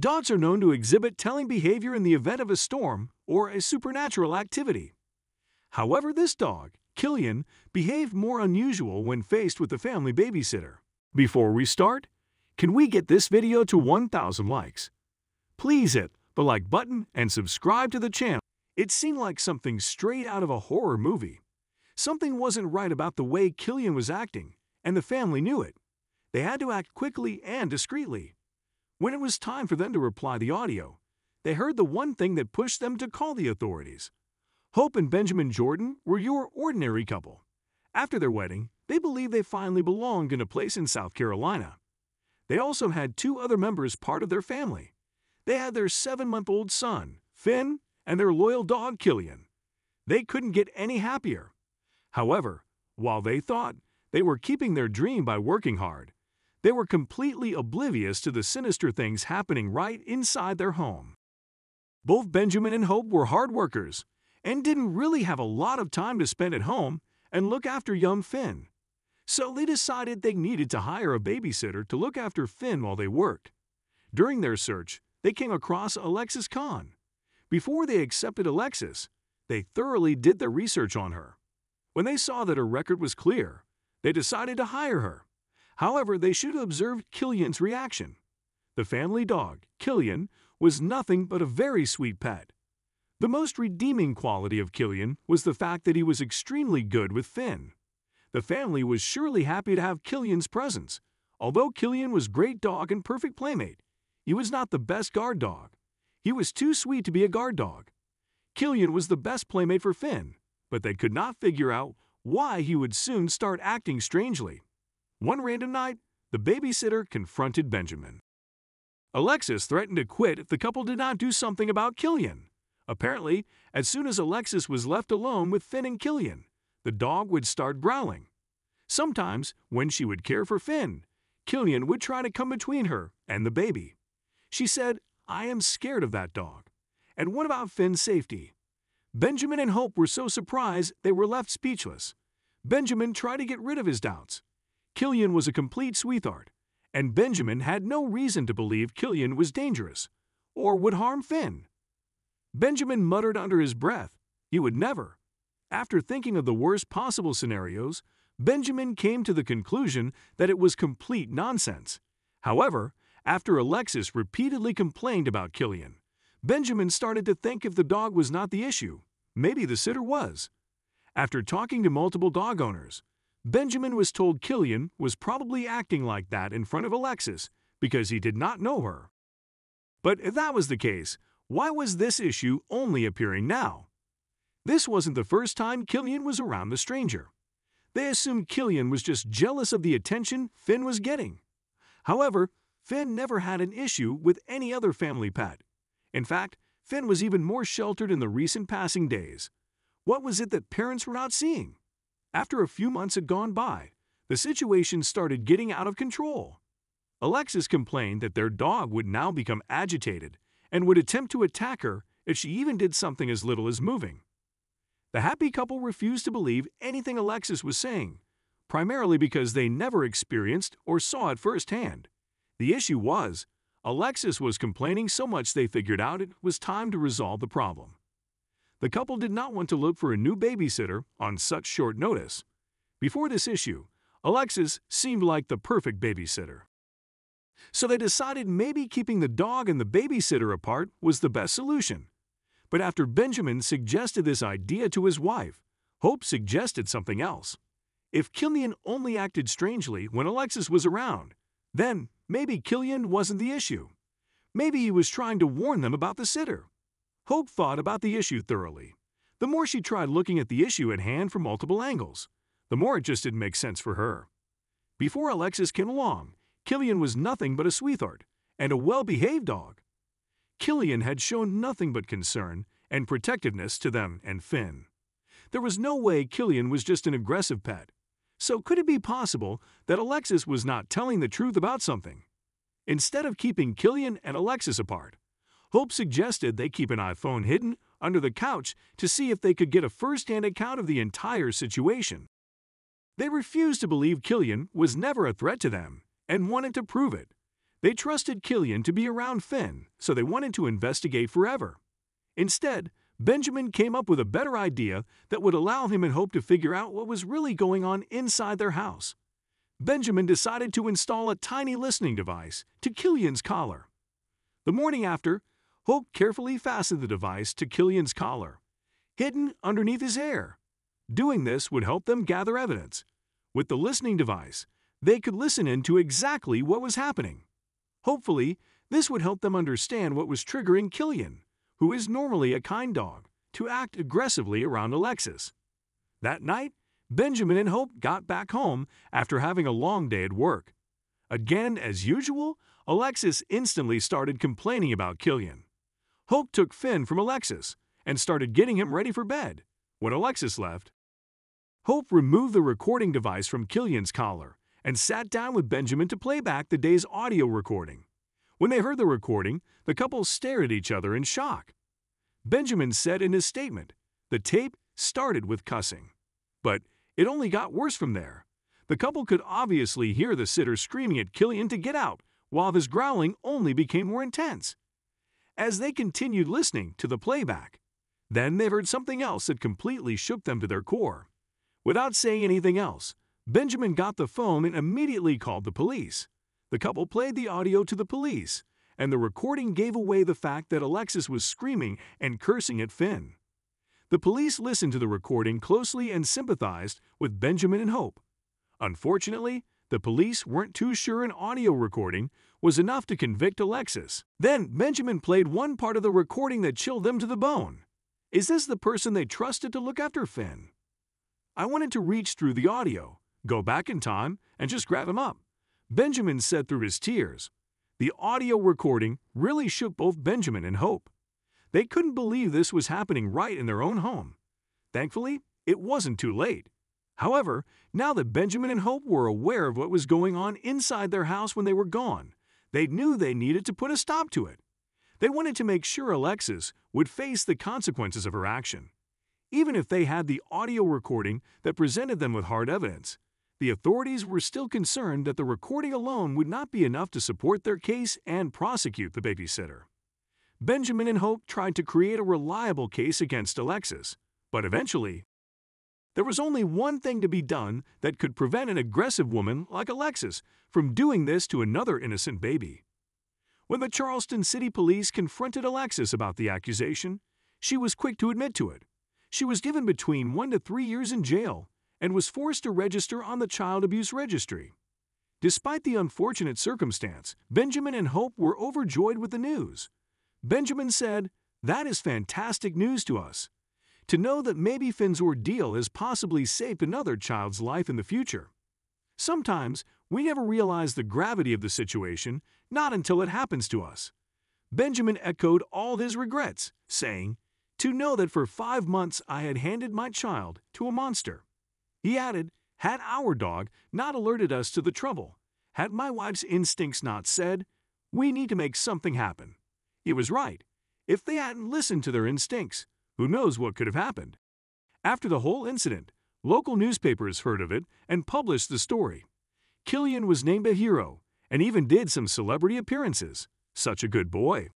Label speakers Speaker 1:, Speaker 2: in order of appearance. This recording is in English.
Speaker 1: Dogs are known to exhibit telling behavior in the event of a storm or a supernatural activity. However, this dog, Killian, behaved more unusual when faced with the family babysitter. Before we start, can we get this video to 1,000 likes? Please hit the like button and subscribe to the channel. It seemed like something straight out of a horror movie. Something wasn't right about the way Killian was acting, and the family knew it. They had to act quickly and discreetly. When it was time for them to reply the audio, they heard the one thing that pushed them to call the authorities. Hope and Benjamin Jordan were your ordinary couple. After their wedding, they believed they finally belonged in a place in South Carolina. They also had two other members part of their family. They had their seven month old son, Finn, and their loyal dog, Killian. They couldn't get any happier. However, while they thought they were keeping their dream by working hard, they were completely oblivious to the sinister things happening right inside their home. Both Benjamin and Hope were hard workers and didn't really have a lot of time to spend at home and look after young Finn. So they decided they needed to hire a babysitter to look after Finn while they worked. During their search, they came across Alexis Kahn. Before they accepted Alexis, they thoroughly did their research on her. When they saw that her record was clear, they decided to hire her. However, they should have observed Killian's reaction. The family dog, Killian, was nothing but a very sweet pet. The most redeeming quality of Killian was the fact that he was extremely good with Finn. The family was surely happy to have Killian's presence. Although Killian was great dog and perfect playmate, he was not the best guard dog. He was too sweet to be a guard dog. Killian was the best playmate for Finn, but they could not figure out why he would soon start acting strangely. One random night, the babysitter confronted Benjamin. Alexis threatened to quit if the couple did not do something about Killian. Apparently, as soon as Alexis was left alone with Finn and Killian, the dog would start growling. Sometimes, when she would care for Finn, Killian would try to come between her and the baby. She said, I am scared of that dog. And what about Finn's safety? Benjamin and Hope were so surprised they were left speechless. Benjamin tried to get rid of his doubts. Killian was a complete sweetheart, and Benjamin had no reason to believe Killian was dangerous or would harm Finn. Benjamin muttered under his breath, he would never. After thinking of the worst possible scenarios, Benjamin came to the conclusion that it was complete nonsense. However, after Alexis repeatedly complained about Killian, Benjamin started to think if the dog was not the issue, maybe the sitter was. After talking to multiple dog owners, Benjamin was told Killian was probably acting like that in front of Alexis because he did not know her. But if that was the case, why was this issue only appearing now? This wasn't the first time Killian was around the stranger. They assumed Killian was just jealous of the attention Finn was getting. However, Finn never had an issue with any other family pet. In fact, Finn was even more sheltered in the recent passing days. What was it that parents were not seeing? After a few months had gone by, the situation started getting out of control. Alexis complained that their dog would now become agitated and would attempt to attack her if she even did something as little as moving. The happy couple refused to believe anything Alexis was saying, primarily because they never experienced or saw it firsthand. The issue was, Alexis was complaining so much they figured out it was time to resolve the problem. The couple did not want to look for a new babysitter on such short notice. Before this issue, Alexis seemed like the perfect babysitter. So they decided maybe keeping the dog and the babysitter apart was the best solution. But after Benjamin suggested this idea to his wife, Hope suggested something else. If Killian only acted strangely when Alexis was around, then maybe Killian wasn't the issue. Maybe he was trying to warn them about the sitter. Hope thought about the issue thoroughly. The more she tried looking at the issue at hand from multiple angles, the more it just didn't make sense for her. Before Alexis came along, Killian was nothing but a sweetheart and a well behaved dog. Killian had shown nothing but concern and protectiveness to them and Finn. There was no way Killian was just an aggressive pet. So could it be possible that Alexis was not telling the truth about something? Instead of keeping Killian and Alexis apart, Hope suggested they keep an iPhone hidden under the couch to see if they could get a first-hand account of the entire situation. They refused to believe Killian was never a threat to them and wanted to prove it. They trusted Killian to be around Finn, so they wanted to investigate forever. Instead, Benjamin came up with a better idea that would allow him and Hope to figure out what was really going on inside their house. Benjamin decided to install a tiny listening device to Killian's collar. The morning after, Hope carefully fastened the device to Killian's collar, hidden underneath his hair. Doing this would help them gather evidence. With the listening device, they could listen in to exactly what was happening. Hopefully, this would help them understand what was triggering Killian, who is normally a kind dog, to act aggressively around Alexis. That night, Benjamin and Hope got back home after having a long day at work. Again, as usual, Alexis instantly started complaining about Killian. Hope took Finn from Alexis and started getting him ready for bed. When Alexis left, Hope removed the recording device from Killian's collar and sat down with Benjamin to play back the day's audio recording. When they heard the recording, the couple stared at each other in shock. Benjamin said in his statement, the tape started with cussing. But it only got worse from there. The couple could obviously hear the sitter screaming at Killian to get out, while his growling only became more intense. As they continued listening to the playback, then they heard something else that completely shook them to their core. Without saying anything else, Benjamin got the phone and immediately called the police. The couple played the audio to the police, and the recording gave away the fact that Alexis was screaming and cursing at Finn. The police listened to the recording closely and sympathized with Benjamin and Hope. Unfortunately, the police weren't too sure an audio recording was enough to convict Alexis. Then Benjamin played one part of the recording that chilled them to the bone. Is this the person they trusted to look after Finn? I wanted to reach through the audio, go back in time, and just grab him up. Benjamin said through his tears. The audio recording really shook both Benjamin and Hope. They couldn't believe this was happening right in their own home. Thankfully, it wasn't too late. However, now that Benjamin and Hope were aware of what was going on inside their house when they were gone, they knew they needed to put a stop to it. They wanted to make sure Alexis would face the consequences of her action. Even if they had the audio recording that presented them with hard evidence, the authorities were still concerned that the recording alone would not be enough to support their case and prosecute the babysitter. Benjamin and Hope tried to create a reliable case against Alexis, but eventually, there was only one thing to be done that could prevent an aggressive woman like Alexis from doing this to another innocent baby. When the Charleston City Police confronted Alexis about the accusation, she was quick to admit to it. She was given between one to three years in jail and was forced to register on the Child Abuse Registry. Despite the unfortunate circumstance, Benjamin and Hope were overjoyed with the news. Benjamin said, That is fantastic news to us. To know that maybe Finn's ordeal has possibly saved another child's life in the future. Sometimes we never realize the gravity of the situation, not until it happens to us. Benjamin echoed all his regrets, saying, To know that for five months I had handed my child to a monster. He added, Had our dog not alerted us to the trouble, had my wife's instincts not said, We need to make something happen, he was right. If they hadn't listened to their instincts, who knows what could have happened? After the whole incident, local newspapers heard of it and published the story. Killian was named a hero and even did some celebrity appearances. Such a good boy.